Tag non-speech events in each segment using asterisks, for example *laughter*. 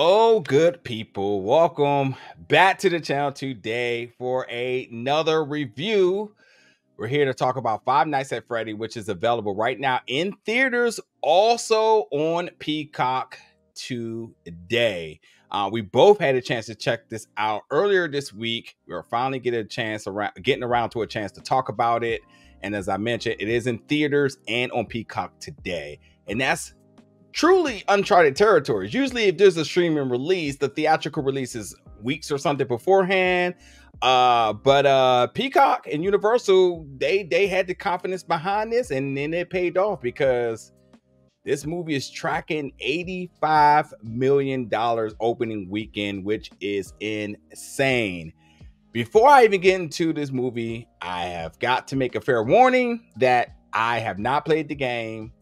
Oh, good people. Welcome back to the channel today for another review. We're here to talk about Five Nights at Freddy, which is available right now in theaters, also on Peacock today. Uh, we both had a chance to check this out earlier this week. We are finally getting a chance around, getting around to a chance to talk about it. And as I mentioned, it is in theaters and on Peacock today. And that's truly uncharted territories. Usually, if there's a streaming release, the theatrical release is weeks or something beforehand. Uh, but uh, Peacock and Universal, they they had the confidence behind this, and then it paid off because this movie is tracking 85 million dollars opening weekend, which is insane. Before I even get into this movie, I have got to make a fair warning that I have not played the game.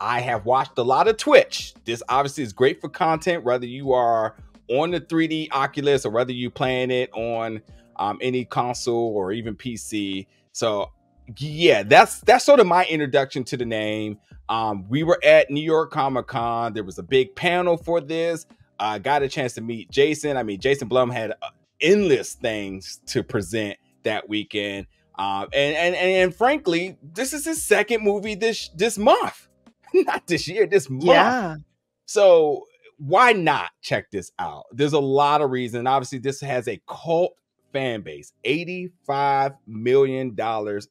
I have watched a lot of Twitch. This obviously is great for content, whether you are on the 3D Oculus or whether you're playing it on um, any console or even PC. So yeah, that's that's sort of my introduction to the name. Um, we were at New York Comic Con. There was a big panel for this. I got a chance to meet Jason. I mean, Jason Blum had uh, endless things to present that weekend. Um, and, and and frankly, this is his second movie this this month. *laughs* not this year, this month. Yeah. So why not check this out? There's a lot of reason. Obviously, this has a cult fan base. $85 million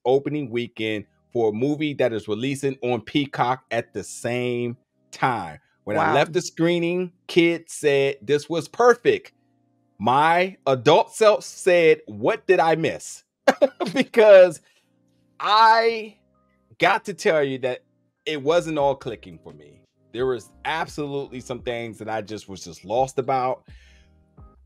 opening weekend for a movie that is releasing on Peacock at the same time. When wow. I left the screening, kids said this was perfect. My adult self said, What did I miss? *laughs* because I got to tell you that it wasn't all clicking for me. There was absolutely some things that I just was just lost about.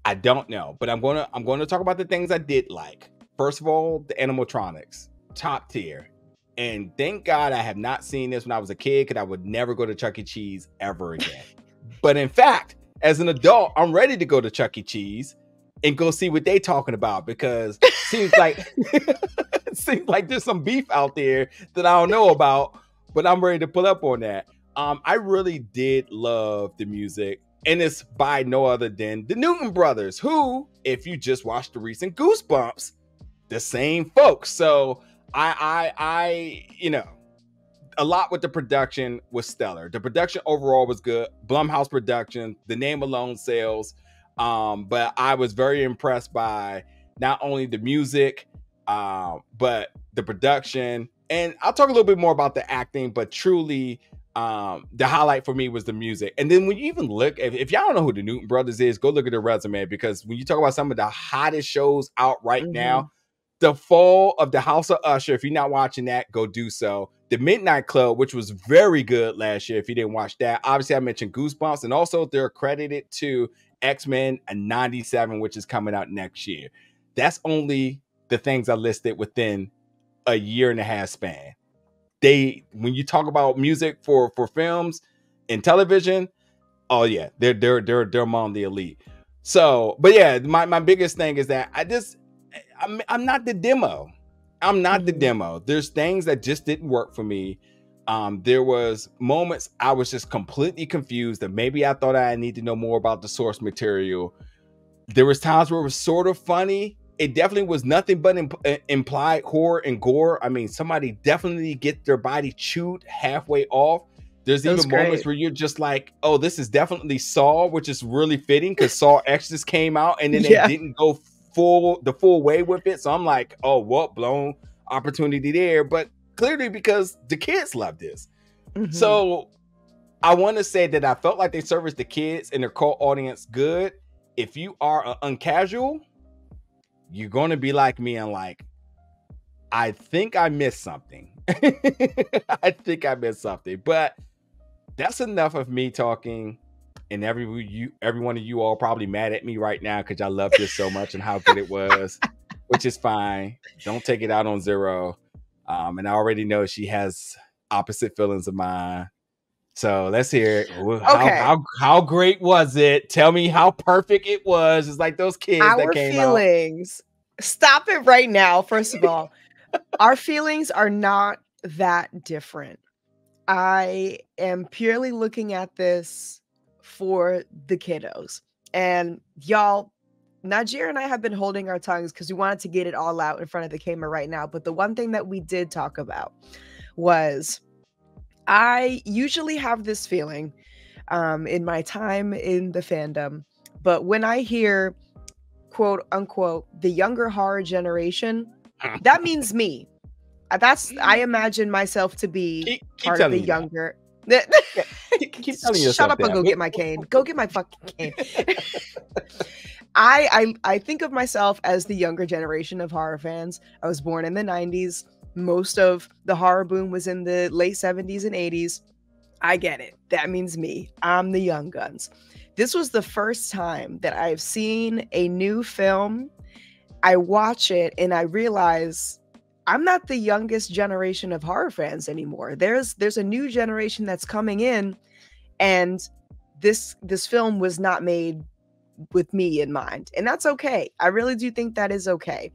I don't know, but I'm gonna I'm going to talk about the things I did like. First of all, the animatronics, top tier. And thank God I have not seen this when I was a kid because I would never go to Chuck E. Cheese ever again. *laughs* but in fact, as an adult, I'm ready to go to Chuck E. Cheese and go see what they talking about because seems like *laughs* *laughs* seems like there's some beef out there that I don't know about but I'm ready to pull up on that. Um, I really did love the music, and it's by no other than the Newton Brothers, who, if you just watched the recent Goosebumps, the same folks. So I, I, I, you know, a lot with the production was stellar. The production overall was good. Blumhouse production, the name alone sells. Um, but I was very impressed by not only the music, uh, but the production, and I'll talk a little bit more about the acting, but truly, um, the highlight for me was the music. And then when you even look, if, if y'all don't know who the Newton Brothers is, go look at their resume because when you talk about some of the hottest shows out right mm-hmm. now, the fall of the House of Usher. If you're not watching that, go do so. The Midnight Club, which was very good last year. If you didn't watch that, obviously I mentioned Goosebumps, and also they're credited to X Men '97, which is coming out next year. That's only the things I listed within a year and a half span. They when you talk about music for for films and television, oh yeah, they're they're they're they're among the elite. So, but yeah, my my biggest thing is that I just I'm I'm not the demo. I'm not the mm-hmm. demo. There's things that just didn't work for me. Um, there was moments I was just completely confused that maybe I thought I need to know more about the source material. There was times where it was sort of funny, it definitely was nothing but imp- uh, implied horror and gore. I mean, somebody definitely get their body chewed halfway off. There's even great. moments where you're just like, "Oh, this is definitely Saw," which is really fitting because Saw X just came out and then yeah. they didn't go full the full way with it. So I'm like, "Oh, what blown opportunity there?" But clearly because the kids love this. Mm-hmm. So I want to say that I felt like they serviced the kids and their cult audience good. If you are an uncasual, you're going to be like me and like, I think I missed something. *laughs* I think I missed something, but that's enough of me talking. And every you, every one of you all probably mad at me right now because I love this so much and how good it was, which is fine. Don't take it out on zero. Um, and I already know she has opposite feelings of mine. So let's hear it. How, okay. how, how great was it? Tell me how perfect it was. It's like those kids Our that came feelings. Out. Stop it right now. First of all, our feelings are not that different. I am purely looking at this for the kiddos. And y'all, Najir and I have been holding our tongues because we wanted to get it all out in front of the camera right now. But the one thing that we did talk about was I usually have this feeling um, in my time in the fandom, but when I hear quote unquote the younger horror generation, that means me. Uh, That's I imagine myself to be Keep, keep part of the younger. Keep, keep *laughs* telling Shut up and go get my cane. Go get my fucking cane. *laughs* I, I I think of myself as the younger generation of horror fans. I was born in the 90s. Most of the horror boom was in the late 70s and 80s. I get it. That means me. I'm the young guns. This was the first time that I've seen a new film. I watch it and I realize I'm not the youngest generation of horror fans anymore. There's there's a new generation that's coming in and this this film was not made with me in mind. And that's okay. I really do think that is okay.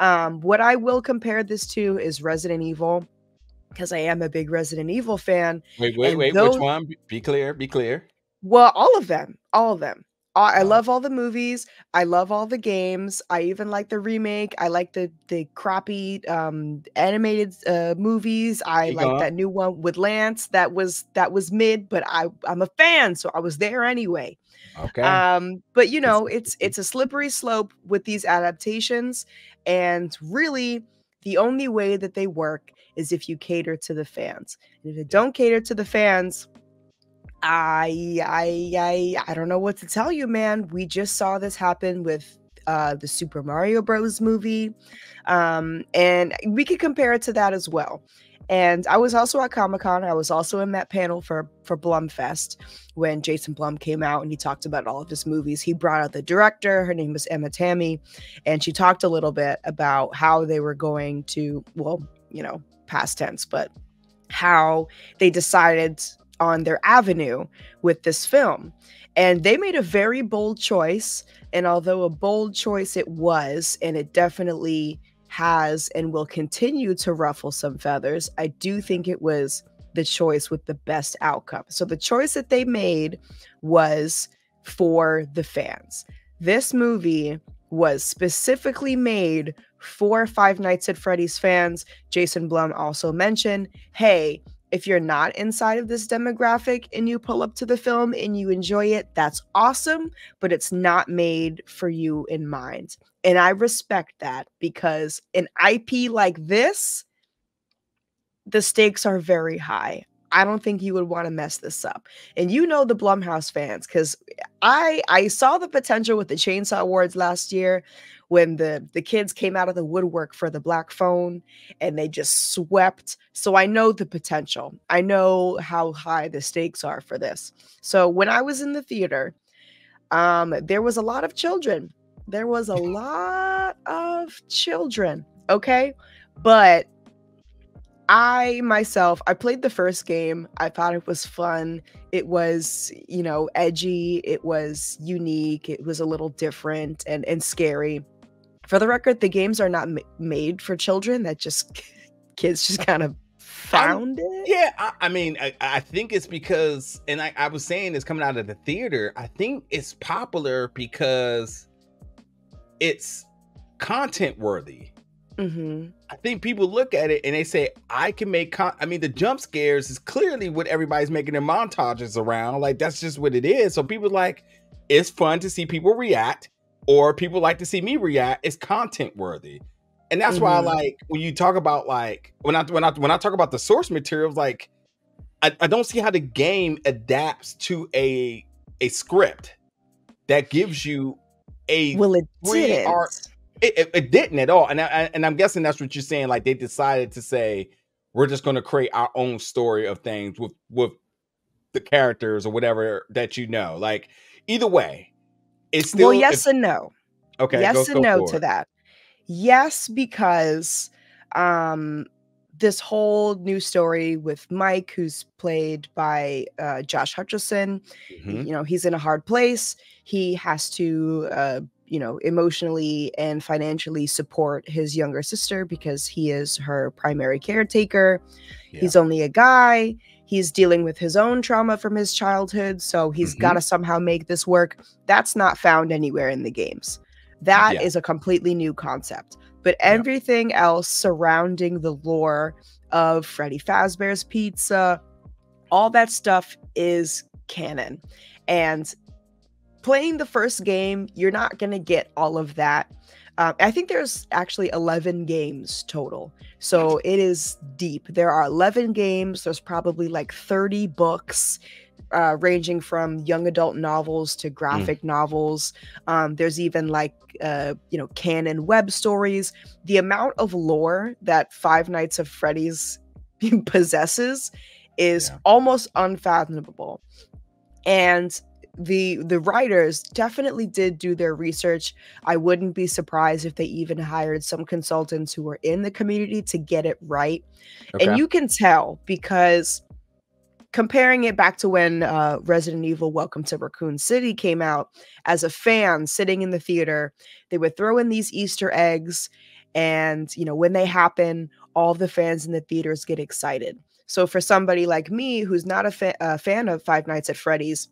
Um what I will compare this to is Resident Evil because I am a big Resident Evil fan. Wait, wait, and wait. those- Which one? Be- clear. Be clear. Well, all of them, all of them. I I Oh. love all the movies. I love all the games. I even like the remake. I like the the crappy um animated uh movies. I like going. that new one with Lance. That was that was mid, but I I'm a fan, so I was there anyway. Okay. Um, but you know, it's it's a slippery slope with these adaptations, and really, the only way that they work is if you cater to the fans. And if you don't cater to the fans, I I I I don't know what to tell you, man. We just saw this happen with uh the Super Mario Bros movie. Um, and we could compare it to that as well. And I was also at Comic Con. I was also in that panel for for Blumfest when Jason Blum came out and he talked about all of his movies. He brought out the director. Her name was Emma Tammi, and she talked a little bit about how they were going to, well, you know, past tense, but how they decided on their avenue with this film. And they made a very bold choice. And although a bold choice it was, and it definitely has and will continue to ruffle some feathers, I do think it was the choice with the best outcome. So the choice that they made was for the fans. This movie was specifically made for Five Nights at Freddy's fans. Jason Blum also mentioned, hey, if you're not inside of this demographic and you pull up to the film and you enjoy it, that's awesome, but it's not made for you in mind. And I respect that because an IP like this, the stakes are very high. I don't think you would want to mess this up. And you know the Blumhouse fans cuz I I saw the potential with the Chainsaw Awards last year when the the kids came out of the woodwork for the black phone and they just swept. So I know the potential. I know how high the stakes are for this. So when I was in the theater, um there was a lot of children. There was a lot of children, okay? But I myself, I played the first game. I thought it was fun. It was, you know, edgy. It was unique. It was a little different and and scary. For the record, the games are not ma- made for children. That just *laughs* kids just kind of found it. Yeah, I, I mean, I, I think it's because, and I, I was saying this coming out of the theater. I think it's popular because it's content worthy. hmm I think people look at it and they say, I can make con I mean, the jump scares is clearly what everybody's making their montages around. Like, that's just what it is. So people like, it's fun to see people react, or people like to see me react. It's content worthy. And that's why I Mhm. like when you talk about like when I when I when I talk about the source materials, like I, I don't see how the game adapts to a a script that gives you a Well, it we did. are- it, it, it didn't at all and I, and i'm guessing that's what you're saying like they decided to say we're just going to create our own story of things with with the characters or whatever that you know like either way it's still well, yes if- and no. okay yes go- and go no to it. that. Yes, because um this whole new story with Mike, who's played by uh, Josh Hutcherson, Mhm. you know, he's in a hard place. He has to, uh, you know, emotionally and financially support his younger sister because he is her primary caretaker. Yeah. He's only a guy. he's dealing with his own trauma from his childhood so he's Mhm. got to somehow make this work that's not found anywhere in the games That is Yeah. a completely new concept but Yeah. everything else surrounding the lore of freddy fazbear's pizza all that stuff is canon. And playing the first game you're not going to get all of that. Um, i think there's actually 11 games total. So it is deep. There are 11 games. There's probably like 30 books uh, ranging from young adult novels to graphic novels. Um, there's even like uh, you know canon web stories. The amount of lore that five nights of freddy's *laughs* possesses is Yeah. almost unfathomable. And the the writers definitely did do their research. I wouldn't be surprised if they even hired some consultants who were in the community to get it right. Okay. and you can tell because comparing it back to when uh, resident evil welcome to raccoon city came out as a fan sitting in the theater they would throw in these easter eggs and you know when they happen all the fans in the theaters get excited. So for somebody like me who's not a, fa- a fan of five nights at freddy's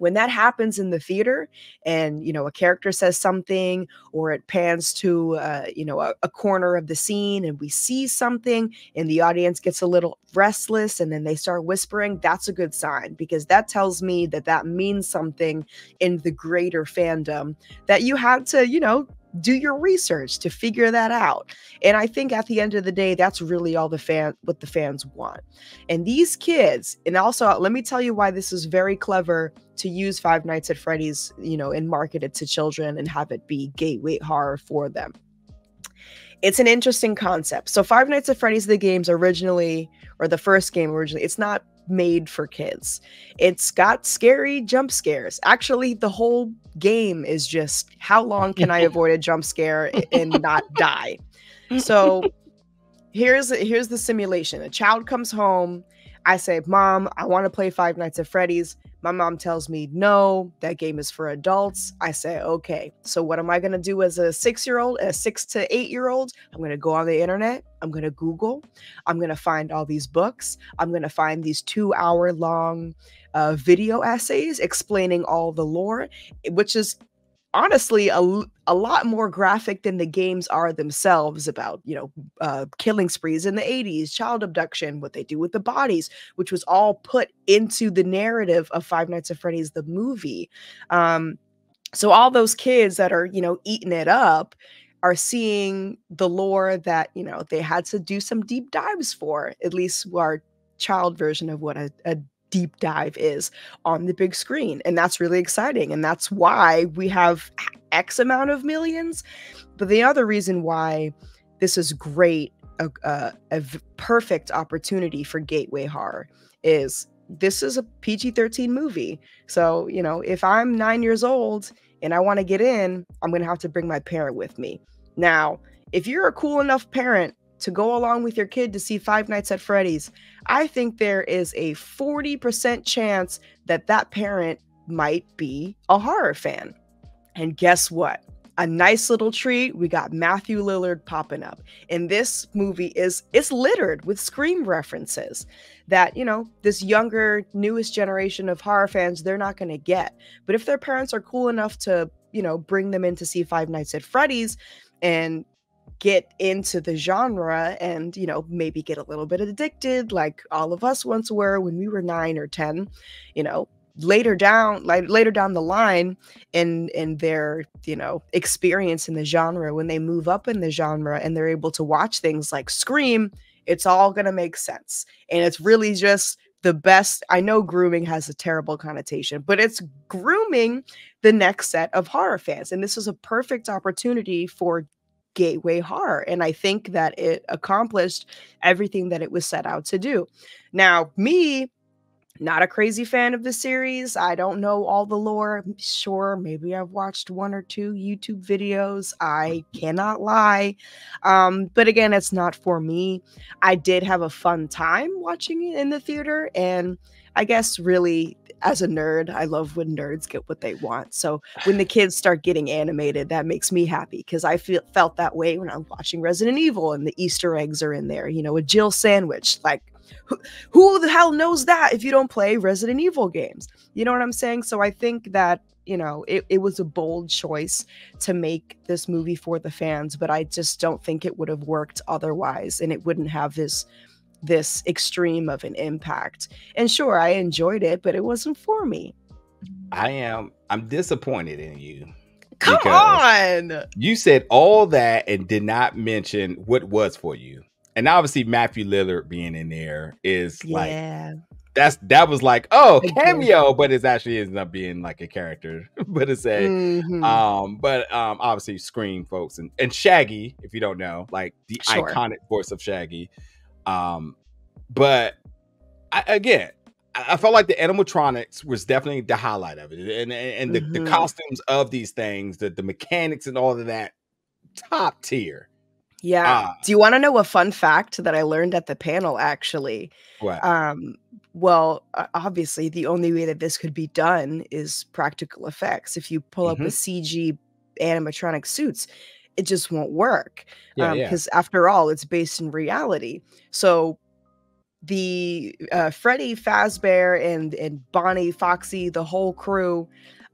when that happens in the theater and you know a character says something or it pans to uh, you know a, a corner of the scene and we see something and the audience gets a little restless and then they start whispering that's a good sign because that tells me that that means something in the greater fandom that you had to you know do your research to figure that out and i think at the end of the day that's really all the fan what the fans want and these kids and also uh, let me tell you why this is very clever to use five nights at freddy's you know and market it to children and have it be gateway horror for them. It's an interesting concept. So five nights at freddy's the games originally or the first game originally it's not made for kids. It's got scary jump scares. Actually the whole game is just how long can i *laughs* avoid a jump scare and not *laughs* die? So here's here's the simulation. A child comes home i say mom i want to play five nights at freddy's. My mom tells me no that game is for adults. I say okay so what am i going to do as a six year old a six to eight year old i'm going to go on the internet i'm going to google i'm going to find all these books i'm going to find these two hour long uh, video essays explaining all the lore which is honestly a, a lot more graphic than the games are themselves about you know uh, killing sprees in the 80s child abduction what they do with the bodies which was all put into the narrative of five nights at freddy's the movie. Um, so all those kids that are you know eating it up are seeing the lore that you know they had to do some deep dives for at least our child version of what a, a deep dive is on the big screen and that's really exciting and that's why we have x amount of millions. But the other reason why this is great—a perfect opportunity for gateway horror is this is a pg-13 movie. So you know if i'm nine years old and i want to get in i'm going to have to bring my parent with me. Now if you're a cool enough parent to go along with your kid to see five nights at freddy's I think there is a 40% chance that that parent might be a horror fan. And guess what? A nice little treat. We got Matthew Lillard popping up. And this movie is it's littered with scream references that, you know, this younger, newest generation of horror fans, they're not going to get. But if their parents are cool enough to, you know, bring them in to see Five Nights at Freddy's and get into the genre and you know maybe get a little bit addicted like all of us once were when we were 9 or 10 you know later down like later down the line in in their you know experience in the genre when they move up in the genre and they're able to watch things like scream it's all going to make sense. And it's really just the best i know grooming has a terrible connotation but it's grooming the next set of horror fans. And this is a perfect opportunity for gateway horror and i think that it accomplished everything that it was set out to do. Now me not a crazy fan of the series i don't know all the lore sure maybe i've watched one or two youtube videos i cannot lie um, but again it's not for me. I did have a fun time watching it in the theater and i guess really as a nerd, I love when nerds get what they want. So when the kids start getting animated, that makes me happy because I feel felt that way when I'm watching Resident Evil and the Easter eggs are in there. You know, a Jill sandwich. Like who, who the hell knows that if you don't play Resident Evil games? You know what I'm saying? So I think that you know it, it was a bold choice to make this movie for the fans but i just don't think it would have worked otherwise and it wouldn't have this this extreme of an impact and sure i enjoyed it but it wasn't for me I am. I'm disappointed in you. come on You said all that and did not mention what was for you. And obviously Matthew Lillard being in there is like that's that was like oh cameo, but it's actually ends up being like a character. *laughs* but it's a Mhm. um, but um, obviously Scream folks and and Shaggy, if you don't know, like the Sure. iconic voice of Shaggy. Um, but I, again, I, felt like the animatronics was definitely the highlight of it, and and, and the, the Mhm. costumes of these things, the the mechanics and all of that, top tier. yeah ah. do you want to know a fun fact that i learned at the panel actually What? um well uh, obviously the only way that this could be done is practical effects if you pull Mm-hmm. up a cg animatronic suits it just won't work yeah, yeah. because after all it's based in reality so the uh, Freddy Fazbear and and Bonnie Foxy, the whole crew,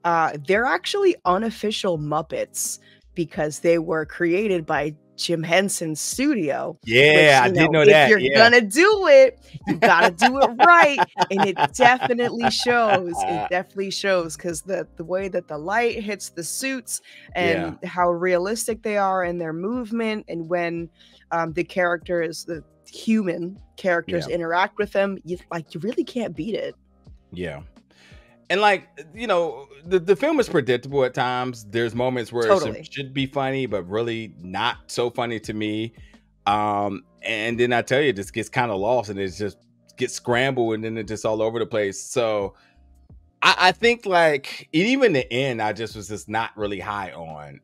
uh, they're actually unofficial Muppets because they were created by Jim Henson's studio. Yeah, I you did know if that. you're yeah. gonna do it, you gotta do it *laughs* right, and it definitely shows. It *laughs* definitely shows because the the way that the light hits the suits and how realistic they are in their movement, and when um, the characters, the human characters, interact with them, you like you really can't beat it. Yeah. And like you know, the, the film is predictable at times. There's moments where Totally. it should be funny, but really not so funny to me. Um, and then I tell you, it just gets kind of lost and it just gets scrambled and then it just all over the place. So I, I think like even the end, I just was just not really high on.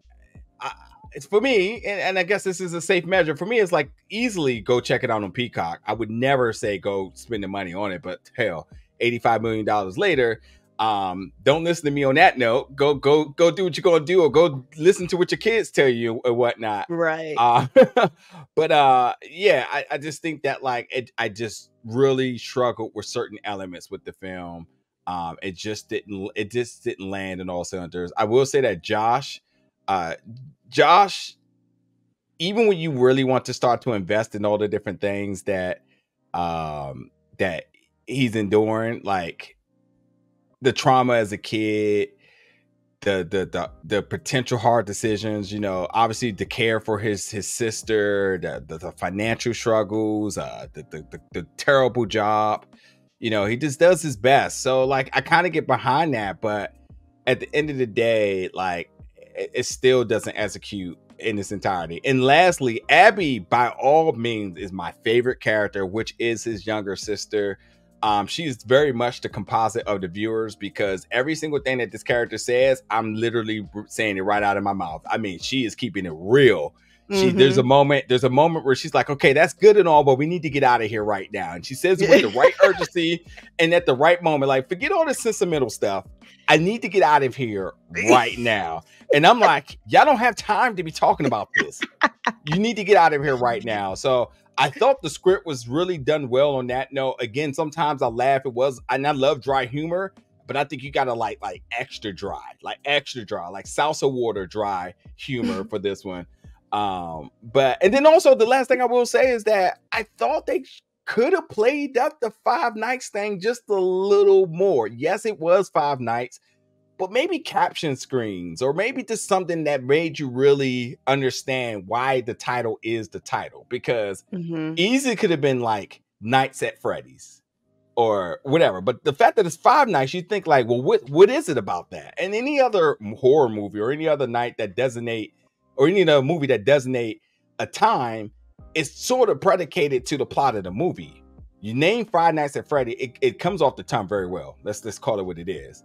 I, it's for me, and, and I guess this is a safe measure. For me, it's like easily go check it out on Peacock. I would never say go spend the money on it, but hell, $85 million later. Um, don't listen to me on that note. Go, go, go do what you're gonna do, or go listen to what your kids tell you or whatnot. Right. Uh, *laughs* but uh, yeah, I, I just think that like it, I just really struggled with certain elements with the film. Um, it just didn't, it just didn't land in all cylinders. I will say that Josh, uh, Josh, even when you really want to start to invest in all the different things that, um, that he's enduring, like the trauma as a kid, the the the the potential hard decisions, you know, obviously the care for his his sister, the the, the financial struggles, uh, the, the the the terrible job, you know, he just does his best. So like, I kind of get behind that, but at the end of the day, like, it, it still doesn't execute in its entirety. And lastly, Abby, by all means, is my favorite character, which is his younger sister. Um, she's very much the composite of the viewers because every single thing that this character says, I'm literally saying it right out of my mouth. I mean, she is keeping it real. She there's a moment, there's a moment where she's like, okay, that's good and all, but we need to get out of here right now. And she says it with the right *laughs* urgency and at the right moment, like, forget all the sentimental stuff. I need to get out of here right *laughs* now. And I'm like, y'all don't have time to be talking about this. You need to get out of here right now. So I thought the script was really done well on that note. Again, sometimes I laugh. It was, and I love dry humor, but I think you gotta like like extra dry, like extra dry, like salsa water dry humor *laughs* for this one. Um, but and then also the last thing I will say is that I thought they could have played up the five nights thing just a little more. Yes, it was five nights, but maybe caption screens or maybe just something that made you really understand why the title is the title because Mhm. easy could have been like nights at freddy's or whatever but the fact that it's five nights you think like well what what is it about that? And any other horror movie or any other night that designate or any other movie that designate a time is sort of predicated to the plot of the movie. You name five nights at freddy it, it comes off the tongue very well. Let's let's call it what it is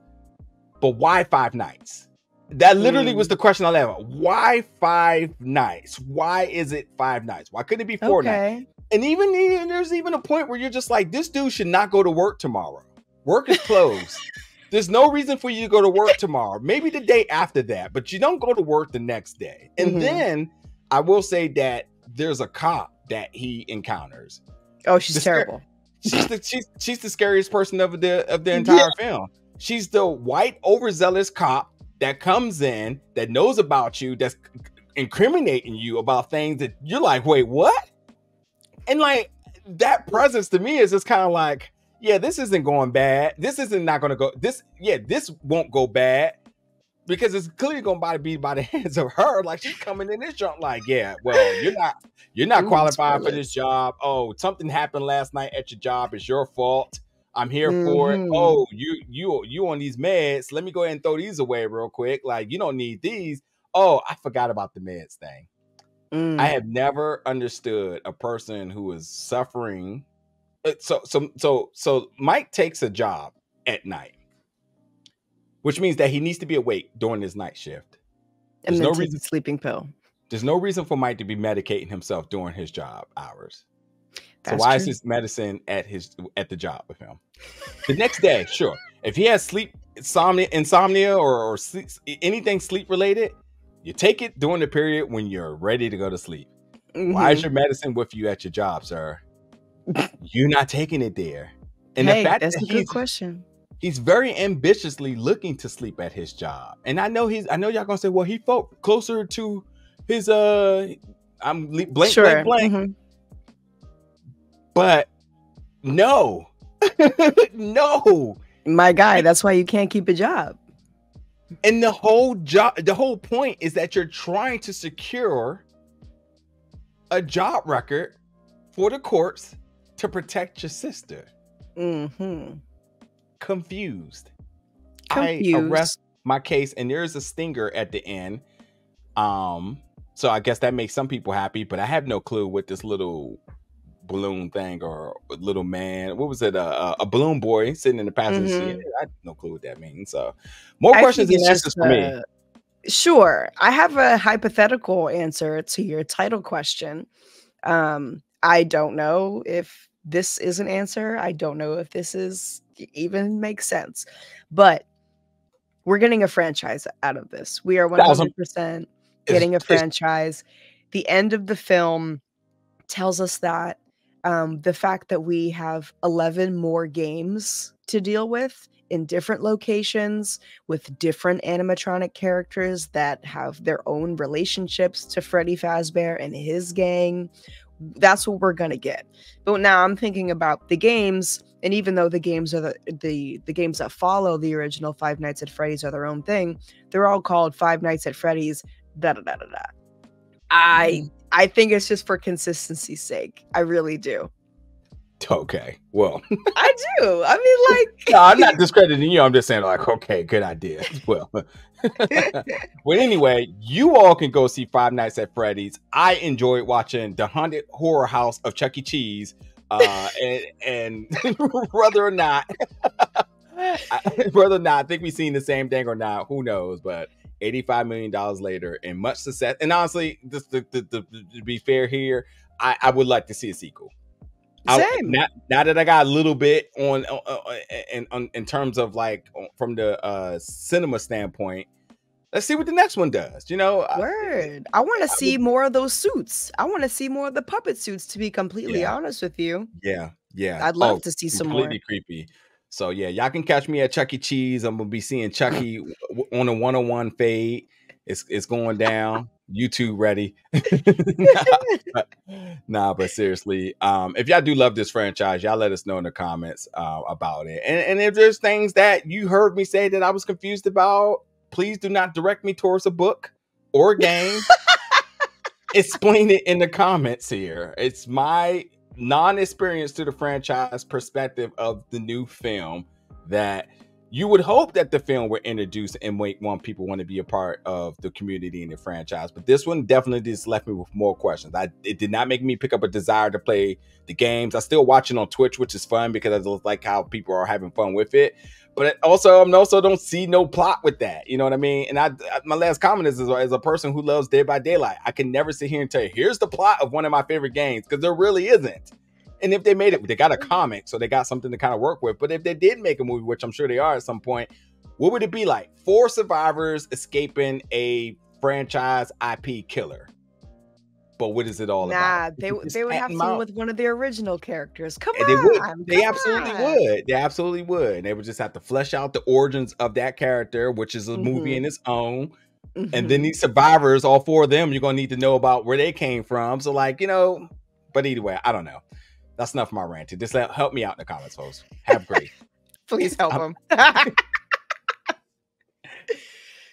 but why five nights that literally was Mm. the question I left. Why five nights? Why is it five nights? Why couldn't it be four nights? And even there's even a point where you're just like, this dude should not go to work tomorrow. Work is closed. *laughs* there's no reason for you to go to work tomorrow. Maybe the day after that, but you don't go to work the next day. And Mhm. then I will say that there's a cop that he encounters. Oh, she's The terrible. she's the she's she's the scariest person of the of the *laughs* entire yeah. film. She's the white overzealous cop that comes in that knows about you, that's incriminating you about things that you're like, wait, what? And like that presence to me is just kind of like, yeah, this isn't going bad. This isn't not going to go. This, yeah, this won't go bad because it's clearly going to be by the *laughs* hands of her. Like she's coming in this job, like, yeah, well, you're not, you're not qualified for this job. Oh, something happened last night at your job. It's your fault. I'm here mm-hmm. for it. Mm-hmm. Oh, you, you, you on these meds? Let me go ahead and throw these away real quick. Like you don't need these. Oh, I forgot about the meds thing. Mm. I have never understood a person who is suffering. Uh, so, so, so, so Mike takes a job at night, which means that he needs to be awake during his night shift. There's and no reason sleeping pill. There's no reason for Mike to be medicating himself during his job hours. That's so why true. is his medicine at his at the job with him? The next day, sure. If he has sleep insomnia, insomnia or, or sleep, anything sleep related, you take it during the period when you're ready to go to sleep. Mm-hmm. Why is mm-hmm. your medicine with you at your job, sir? you're not taking it there. And hey, the fact that's that a good question. He's very ambitiously looking to sleep at his job. And I know he's I know y'all gonna say, well, he felt closer to his uh I'm blank sure. blank blank. Mm-hmm. But no. *laughs* no. My guy, that's why you can't keep a job. And the whole job, the whole point is that you're trying to secure a job record for the courts to protect your sister. Mm-hmm. Confused. Confused. I arrest my case, and there's a stinger at the end. Um, so I guess that makes some people happy, but I have no clue what this little balloon thing or little man. What was it? Uh, a balloon boy sitting in the passenger mm-hmm. seat. I have no clue what that means. So, more I questions and answers for me. Sure, I have a hypothetical answer to your title question. Um, I don't know if this is an answer. I don't know if this is even makes sense, but we're getting a franchise out of this. We are one hundred percent getting a franchise. The end of the film tells us that um, the fact that we have 11 more games to deal with in different locations with different animatronic characters that have their own relationships to Freddy Fazbear and his gang. That's what we're gonna get. But now I'm thinking about the games, and even though the games are the the, the games that follow the original Five Nights at Freddy's are their own thing, they're all called Five Nights at Freddy's. Da da da da da. I mm. I think it's just for consistency's sake. I really do. Okay. Well, *laughs* I do. I mean, like, no, I'm not discrediting you. I'm just saying, like, okay, good idea. Well, *laughs* well, anyway, you all can go see Five Nights at Freddy's. I enjoyed watching The Haunted Horror House of Chuck E. Cheese. Uh, and, and *laughs* whether or not, whether or not, I think we've seen the same thing or not, who knows? But $85 million later and much success. And honestly, just to, to, to, to be fair here, I, I, would like to see a sequel. Same. I, now, now, that I got a little bit on, uh, uh in, on, in terms of like from the uh, cinema standpoint, let's see what the next one does. You know, word. I, I want to see more of those suits. I want to see more of the puppet suits. To be completely yeah. honest with you, yeah, yeah, I'd love oh, to see some more. Completely creepy. So yeah, y'all can catch me at Chuck E. Cheese. I'm gonna be seeing Chucky on a one-on-one fade. It's it's going down. YouTube ready. nah, *laughs* nah, but seriously, um, if y'all do love this franchise, y'all let us know in the comments uh, about it. And, and if there's things that you heard me say that I was confused about, please do not direct me towards a book or a game. *laughs* Explain it in the comments here. It's my non-experience to the franchise perspective of the new film that you would hope that the film would introduce and make one people want to be a part of the community and the franchise. But this one definitely just left me with more questions. I it did not make me pick up a desire to play the games. I still watch it on Twitch, which is fun because I like how people are having fun with it. But also, I also don't see no plot with that. You know what I mean? And I, my last comment is, as a person who loves Dead by Daylight, I can never sit here and tell you, here's the plot of one of my favorite games because there really isn't. And if they made it, they got a comic, so they got something to kind of work with. But if they did make a movie, which I'm sure they are at some point, what would it be like? Four survivors escaping a franchise IP killer. but what is it all nah, about? they they would have and to mouse. with one of the original characters. Come And they would. on, They absolutely on. would. They absolutely would. And they would just have to flesh out the origins of that character, which is a movie Mhm. in its own. And Mhm. then these survivors, all four of them, you're gonna need to know about where they came from. So, like, you know, but either way, I don't know. That's enough of my ranting. Just let, help me out in the comments, folks. Have great. *laughs* please help I'm- him. *laughs*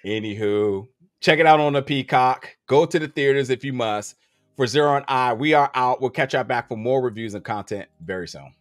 Anywho, check it out on the Peacock. Go to the theaters if you must. For Zero and I, we are out. We'll catch y'all back for more reviews and content very soon.